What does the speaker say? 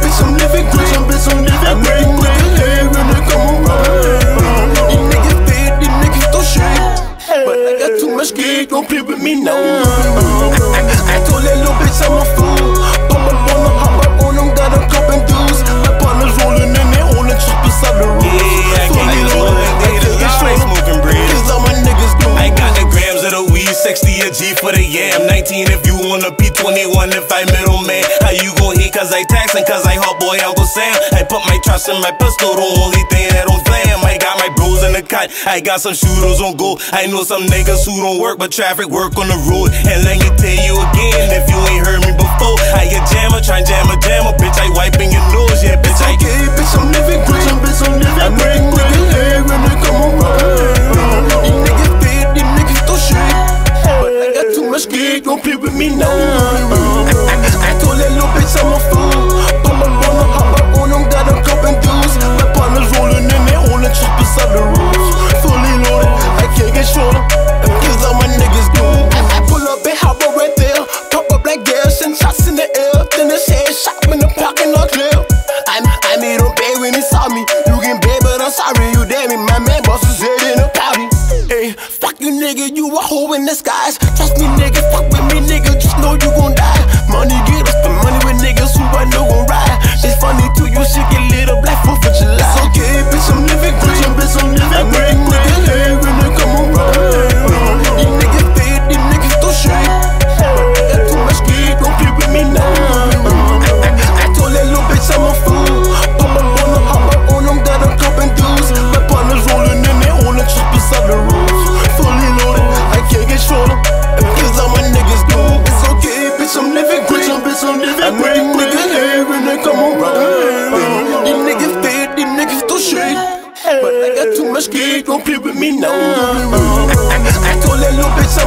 bitch, I'm living great. Bitch, I'm living great. Play with me now. I, I, I told that little bitch I'm a fool. Pop up on them, hop up on them, got a couple dudes. My partners rolling in, they in trap beside the roof. Yeah, I can't get know low. that I They can't the get straight short. smoking bread. Cause all my niggas do. I got the grams of the weed, 60 a G for the yam. 19 if you wanna be 21 if I middleman. How you gon' hit cause I taxin', cause I hot boy Uncle Sam. I put my trust in my pistol, the only thing that don't slam. I the I got some shooters on go. I know some niggas who don't work, but traffic work on the road. And let me tell you again, if you ain't heard me before, I a jammer, try jam a jammer, bitch. I wiping your nose, yeah, bitch. I Okay, bitch, I'm living great. Bitch, I'm living great. Nigga, hey, when they come around. These niggas fed, these niggas don't shit. But I got too much cake, don't play with me now. I, I, I told that little bitch I'm a fool. A hoe in disguise. Trust me, nigga, fuck with me, nigga, just know you gon' die. Money get us I got too much cake, don't play with me now. I, I, I told that little bitch